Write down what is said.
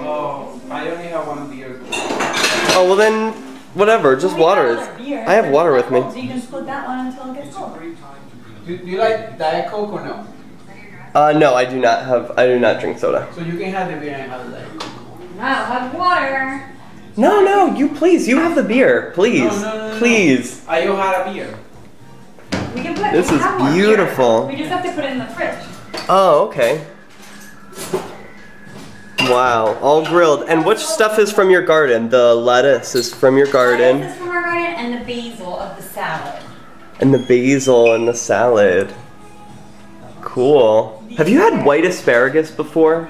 I only have one beer. Oh well then, whatever. Just We water is. beer, I have water with me. So you can split that one until it gets cold. Do, do you like Diet Coke or no? Uh, no, I do not have. I do not drink soda. So you can have the beer and have the Diet Coke. No, have water. No, no, you please. You have the beer, please, No, no, no, no. please. I don't have a beer. We can put. This we is have one here. beautiful. We just have to put it in the fridge. Oh, okay. Wow, all grilled. And which stuff is from your garden? The lettuce is from your garden, This is from our garden and the basil of the salad. and the basil and the salad. Cool. Have you had white asparagus before?